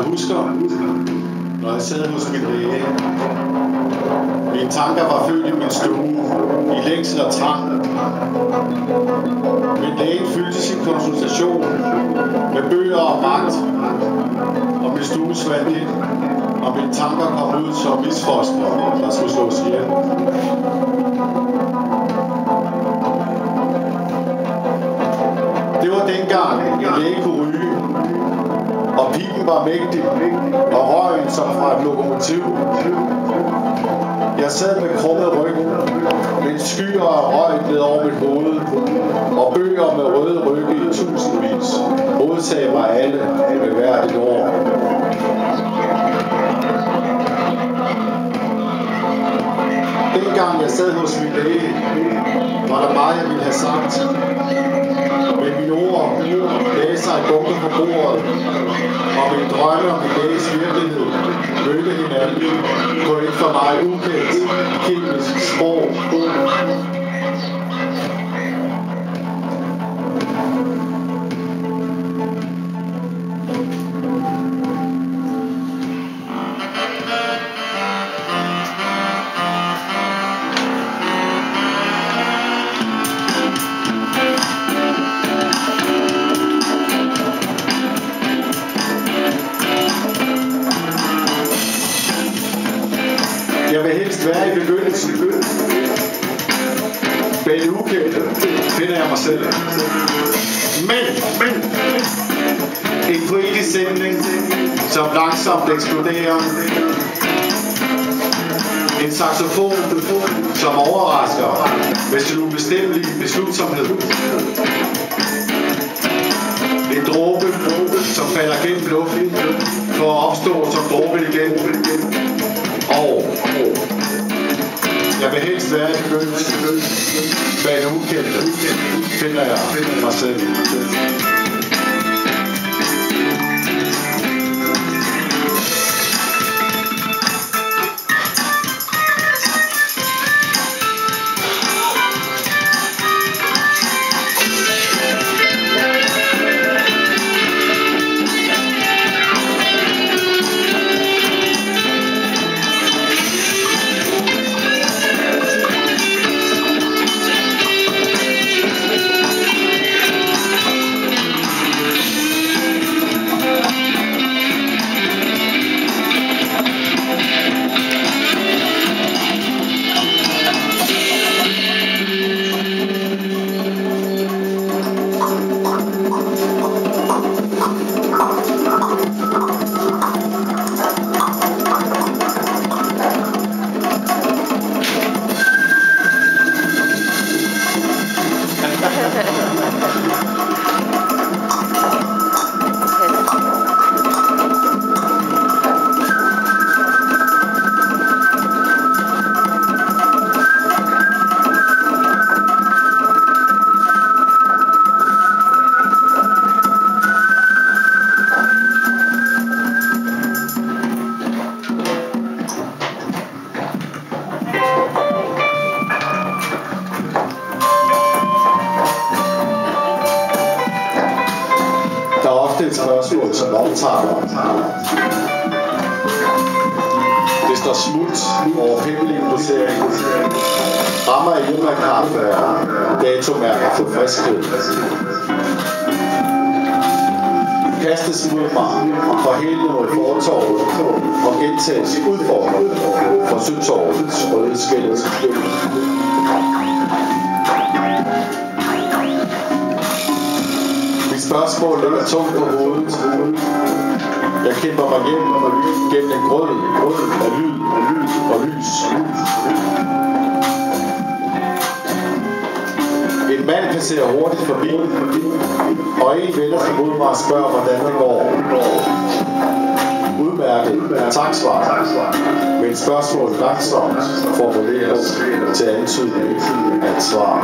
jeg husker, når jeg sad hos min læge. Mine tanker var født i min stue, i længsel og trang. Min læge fyldte sin konsultation med bøger og magt, og min stue svandt ind, og mine tanker kom ud som misfoster, der skulle slås ihjel. Det var dengang, jeg ikke kunne ryge, Pigen var mægtig, og røgen som fra et lokomotiv. Jeg sad med krummet ryg, men skyer af røg ned over mit hoved, og bøger med røde rygge i tusindvis modtag mig alle med hvert et år. Dengang jeg sad hos min læge, var der meget, jeg ville have sagt bunker på bordet, og min drømme om min læges virkelighed mødte hinanden på et for mig ukendt kemisk Bag det ukendte finder jeg mig selv. Men, men, en poetisk sætning, som langsomt eksploderer. En saxofon, som overrasker med sin ubestemmelige beslutsomhed. En dråbe, som falder gennem luften være i begyndelsen. Bag det ukendte finder jeg mig selv. Der ofte et spørgsmål, som optager mig. Det står smut over hemmelig placering. Rammer i Juma-kaffe er datomærker for friskhed. Kastes mod mig fra hele mod fortorvet og gentages udfordret fra Søtorvets røde skældes Mit spørgsmål ligger tungt på hovedet. Jeg kæmper mig gennem, gennem en grød, grød af lyd, af lyd og lys. En mand passerer hurtigt forbi, og en vender sig mod mig og spørger, hvordan det går. Udmærket, tak svar. Men spørgsmålet langsomt formuleres til antydning af et svar.